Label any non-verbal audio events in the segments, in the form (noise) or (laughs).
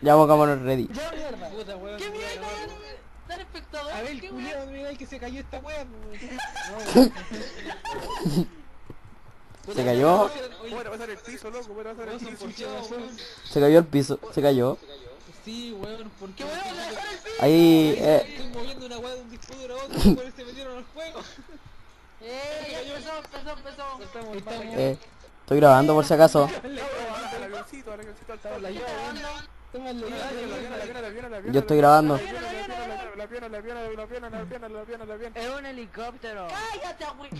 Ya pongámonos ready. Ya mierda. Puta, weón. ¿Qué culiao, mierda? no. ¿Tan espectador? A ver, el ¿Qué culiao, mira que se cayó esta weá. (laughs) Se cayó. ¿por? Se cayó el piso. Se cayó. Sí, weón, ¿por qué? Ahí, eh, Estoy moviendo una weá de un disco duro a otro, (laughs) weones se metieron al juego. Eh, empezó, empezó, empezó. Eh, estoy grabando por si acaso. (laughs) Avioncito, al avioncito, Yo estoy grabando. Es un helicóptero. Cállate, güey.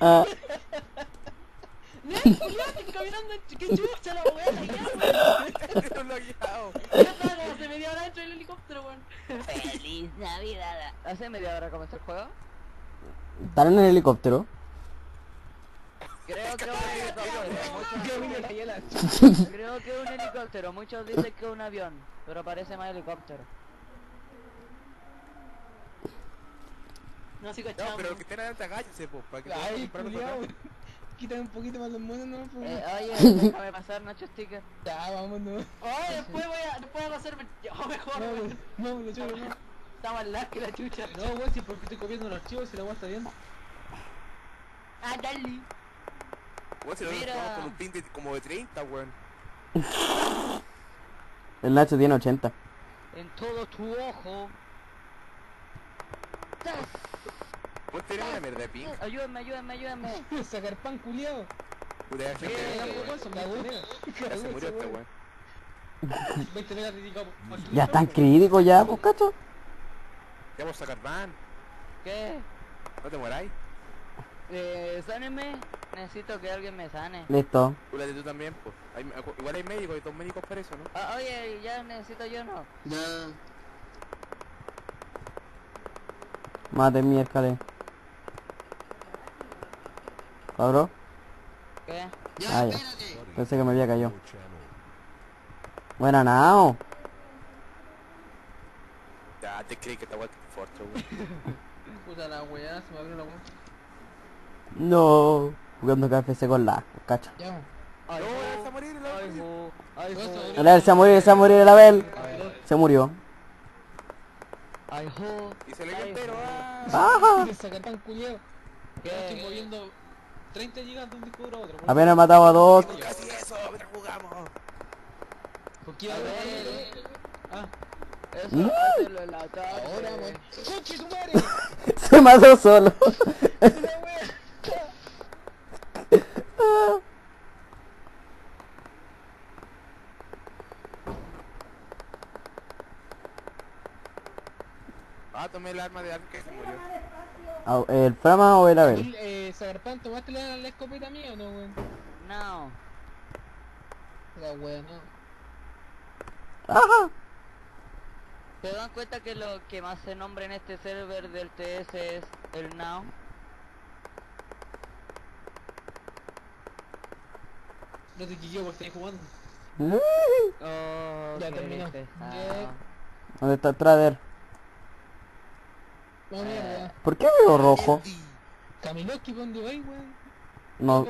Ah, No, caminando, qué chucha la como hace media hora dentro del helicóptero, weón. Feliz Navidad. ¿Hace media hora comenzó el juego? ¿Están en el helicóptero? Creo que es un (laughs) helicóptero. Muchos- Creo que es un helicóptero. Muchos dicen que es un avión, pero parece más helicóptero. No, No, pero que estén adelante, agáchense, pues, para que Ay. (laughs) Quítame un poquito más los monos, no, pues. Eh, oye, déjame pasar Nacho Sticker. (laughs) Ya, vámonos. Oh, después voy a, después voy a hacerme yo mejor, No, no, lo chulo, no. Está más larga que la chucha. No, weón, si porque estoy copiando los archivos y la weá está bien. Ah, dale. Weón, si nosotros Mira. jugamos con un pin de como de 30, weón. (laughs) El Nacho tiene 80. En todo tu ojo. Vos tenés una mierda de pin. (laughs) Ayúdenme, ayúdenme, ayúdenme. (laughs) Sacar pan, culiao. Puta, ya gente, Ya, weón. weón, son 20 megas. Ya se murió este weón. 20 megas dedicamos. Ya están críticos ya, pues cacho. Ya vamos a sacar van. ¿Qué? No te moráis. Eh, sánenme. Necesito que alguien me sane. Listo. Cúrate tú también, pues. Hay- igual hay médicos, hay dos médicos para eso, ¿no? Ah, oye, ya necesito yo no. Mate miércoles. ¿Cabrón? ¿Qué? Ah, ya. Pensé que me había caído. Buena nao. Ya te creí que te aguantas fuerte, weón. Puta la weá, se me abrió la weá. No. Jugando KFC con la, cacho. Ya. Ay, No, jo, vas a morir, a. El Abel se va a morir, se va a morir el Abel. Se murió. ay, jo. Y se le dio ay, entero, jo. ah. Ajá. Tienes sacar pan, culiao. Estoy moviendo 30 gigas de un disco duro a otro. Apenas he matado a dos. Casi eso, mientras jugamos. ¿Por qué? Ah, Eso, Mm. hazlo en la ahora. (laughs) Se mató solo. (laughs) Ah, el arma de alguien que se murió. Au, ¿El Frama o el Abel? El, Eh, Sagarpan, ¿tomaste la, la escopeta mía o no, weón? No. La weá, no. Ajá. ¿Se dan cuenta que lo que más se nombra en este server del TS es el Now? No te quiqueo porque estás jugando. (laughs) Oh, Ya terminó. ¿Dónde está el trader? Mierda. ¿Por qué veo rojo? Kamiloski, ¿pa' dónde vais, weón? No,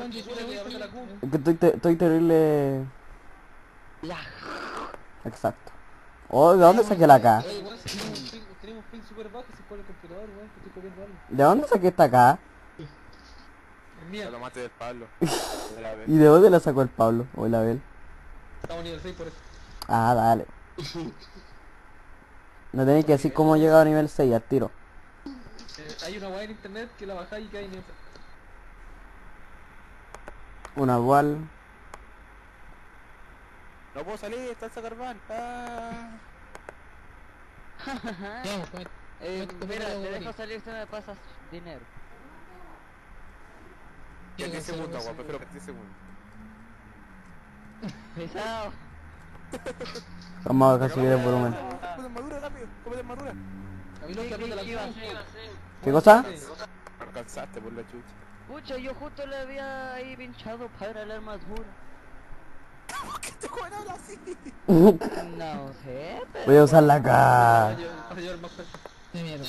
es que estoy, te- estoy terrible... La- Exacto. Oh, ¿de dónde saqué la K? Oye, weón, si tenemos un ping- tenemos un ping super bajo, se pone el computador, weón, que estoy copiando algo. ¿De dónde saqué esta K? Ya lo maté del Pablo. (laughs) De la vez. ¿Y de dónde la sacó el Pablo o el Abel? Estamos a nivel 6 por eso. Ah, dale. (laughs) No tenéis que decir cómo he llegado a nivel 6 al tiro. Eh, hay una weá en internet que la bajáis y cae en esa. Una dual. No puedo salir, está el Sacarban. Ah. (laughs) Eh, Comet- mira, comet- te dejo salir si me pasas dinero. Ya Yo 10 no sé, segundos, agua, prefiero que weón. 10 segundos. Pesado. Vamos a subir el volumen. Come madura rápido, come madura. Kamiloski, ¿Qué cosa? Alcanzaste por la chucha. Pucha, yo justo le había ahí pinchado para la armadura. ¿Qué te juegan ahora así? (laughs) No sé, pero... Voy a usar la K. De mierda.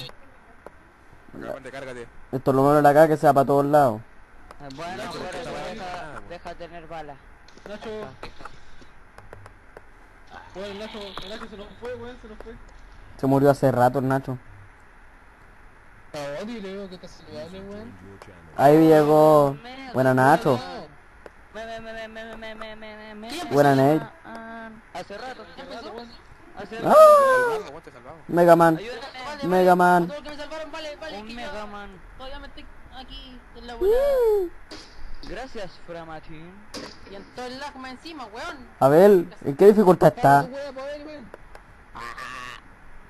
Cárgate. Esto es lo malo de la K que sea para todos lados. Eh, Bueno, Nacho, pero deja... deja de tener balas. Nacho. Bueno, el Nacho, el Nacho se nos fue, weón, se nos fue. Se murió hace rato el Nacho. Ahí llegó. Buena Nacho. Buena Nate. Ah, ah. Hace rato, hace rato. Mega Man. Mega Man. Mega Man. Todavía me estoy aquí en la Gracias, Framatín. Y en todo el lag encima, weón. A ver, ¿en qué dificultad está?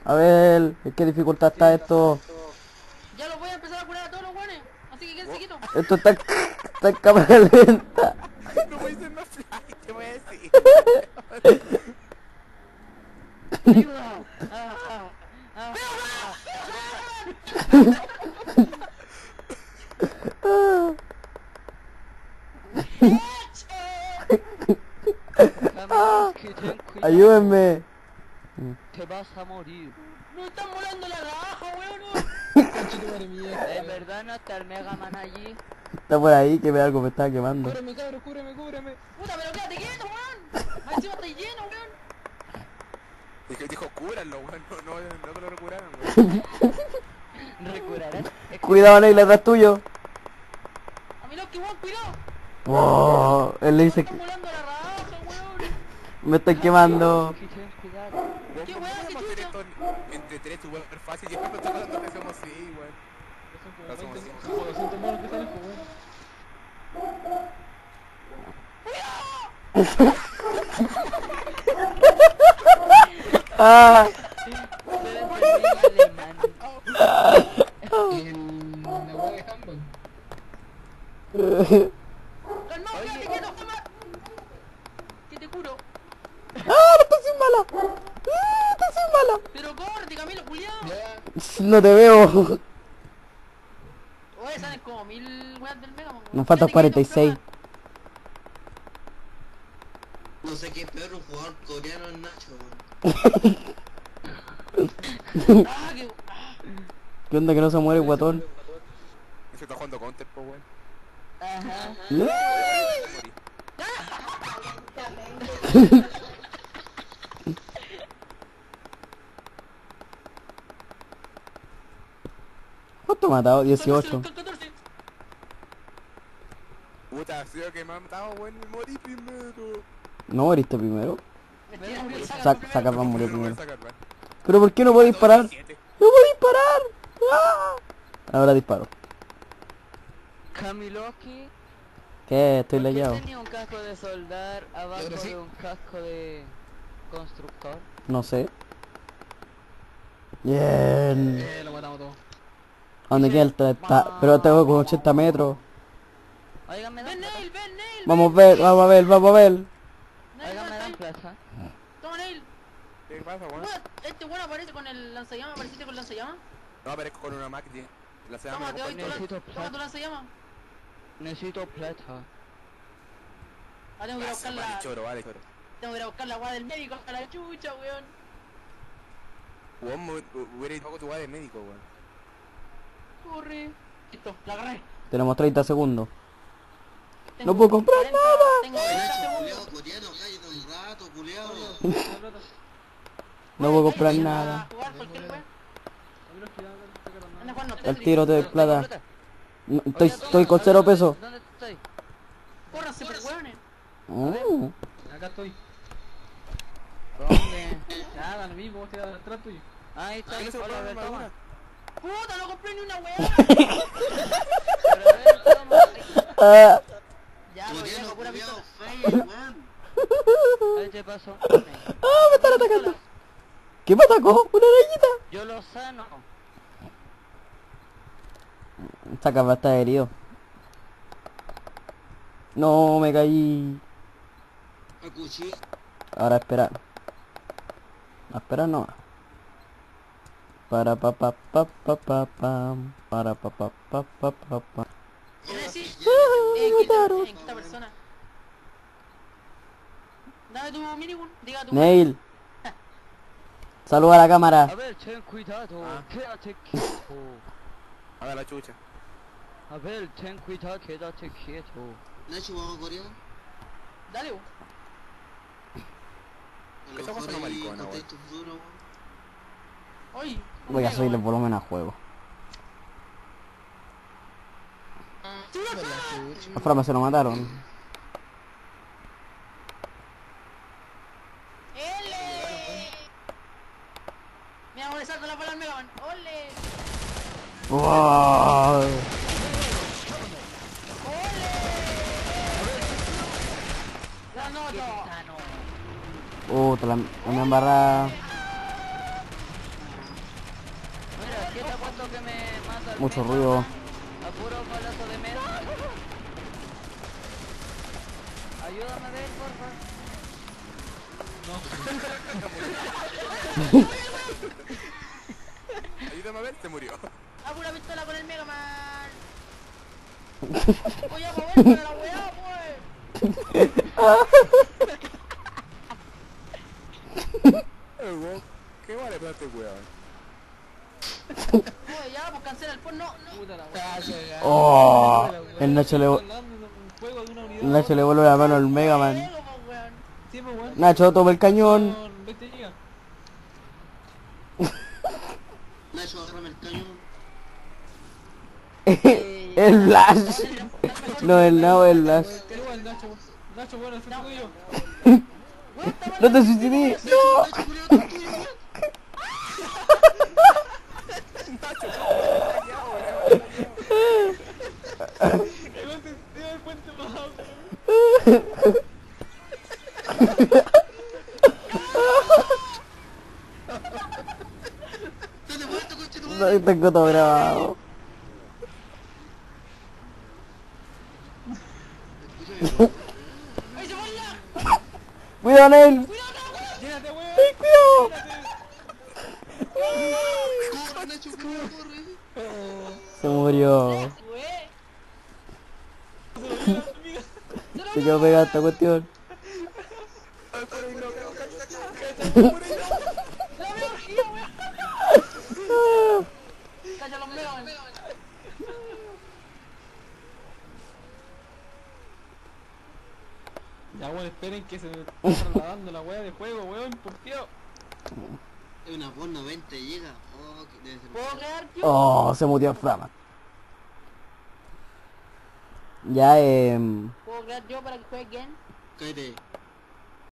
A ver, ¿en qué dificultad está esto? Ya los voy a empezar a curar a todos los weones. Así que quédense quietos. Esto está, está en cámara lenta. No voy a ser más fly, ¿qué voy a decir? Ah, ah, ah. Ayúdenme. Te vas a morir. ¡Nos están volando la raja, weón! (laughs) ¿En verdad no está el Mega Man allí? Está por ahí que ve algo me está quemando. Cúbreme, cabrón, cúbreme, cúbreme. ¡Puta, pero quédate quieto, weón! Encima está lleno, weón. Dijo, dijo, cúralo, weón. No, no, no te lo recuraron, weón. (laughs) Que Cuidado, Neil, atrás tuyo. A mi que weón, cuidado. Oh, él le dice que Están volando la raja, weón. me estoy quemando es súper fácil. Yo ejemplo, todos nosotros somos sí, weón. No que. Ah. Como mil weas del Mega Man. Nos faltan Quédate quieto, 46. No sé qué es peor, un jugador coreano en Nacho. (laughs) Ah, que... ¿Qué onda que no se muere el guatón? Está jugando counter, po, weón. Ajá. Morí. ¿Cuánto matado? 14, 18. 14. Puta, ha sido que me ha matado, weón. Me morí primero. ¿No moriste primero? Sac primero. murió. ¿Pero por qué no puedo disparar? ¡No puedo disparar! ¡Ah! Ahora disparo. Kamiloki. ¿Qué? Estoy ¿por qué leyado. tenía un casco de soldar abajo ahora sí? de un casco de constructor? No sé. Bien. eh, lo matamos todo. ¿A dónde queda el 30? Pero tengo con 80 metros. Oigan, me Ven, Vamos a ver, vamos a ver, vamos a ver. Oigan, me dan plata. Toma, Nail. ¿Qué pasa, weón? Este weón aparece con el lanzallamas. ¿Apareciste con el lanzallamas? No aparezco con una Mac 10. La se Toma, llama te doy tu, toma plata. tu lanzallamas. Necesito plata. Ah, tengo que ir a buscar la... choro, vale, choro. Tengo que ir a buscar la weá del médico a la chucha, weón. Weón, hubiera ido con tu weá de médico, weón. Corre. Listo, la agarré. Tenemos 30 segundos. No puedo comprar nada. No puedo comprar nada. Al tiro te doy plata. Estoy, estoy con cero pesos. ¿Dónde estoy? Mm. Acá estoy. Nada, lo mismo, vos tuyo. Ahí está, ahí se. Puta, no compré ni una hueá. (laughs) Ah, weón. Ahí te paso. me están atacando. ¿Qué me atacó? ¿Una arañita? Yo lo sano. Saca va a estar herido. No, me caí. Ahora esperar. A esperar no. Para pa pa pa pa pa pam. Para pa pa pa pa pa pa. ¿Quién es ese? Ah, Eh, me quita, mataron. eh, quita persona. Dame tu minigun, diga tu Neil. Saluda a la cámara. A ver, ten cuidado. Ah. Quédate (laughs) quieto. A ver la chucha. A ver, ten cuidado, quédate quieto. Nacho, vamos a coreano. Dale, cosa mejor no ahí maricona. Oye. Voy a un subir el volumen a juego. A Frama se lo mataron. ¡Ele! Mira, voy a salto la bola al Mega Man. ¡Ole! ¡Wow! Uh, te la, me embarrada. Mira, ¿qué te apuesto que me mata Mucho ruido. A puro balazo de mero. Ayúdame a ver, porfa. Ayúdame a ver, se murió. ¡Hago una pistola con el Mega Man! (laughs) ¡Voy a mover para la weá, pues! Weón, ¿Qué vale para este weón? (laughs) Ya, pues cancela el porno. No. Puta la weá. Oh, el Nacho le, Nacho le vuelve la mano al Mega Man. Pues, pues. Nacho, toma el cañón. Con 20 gigas. Nacho, agárrame el cañón. (laughs) el Flash. No, el no, el tuyo. No te suicidé. No. Nacho, culiao, tú, tú, weón. Igual te te das cuenta más. Date vuelta, coche, tu No, madre. tengo todo grabado. ¡Ay, se fue ya! Cuidado, Nel. Llénate, weón. Cuidado. Se murió. Se quedó pegada esta cuestión. (laughs) (laughs) ¡La veo orgía, weón! ¡Cacha los Mega Man! Ya, weón, esperen que se me está trasladando la weá de juego, weón, por Dios. Es una porno 20 gigas. Oh, que debe ser. ¿Puedo quedar yo? Oh, se murió Frama. Ya, eh. ¿Puedo quedar yo para que juegue Gen? Cállate.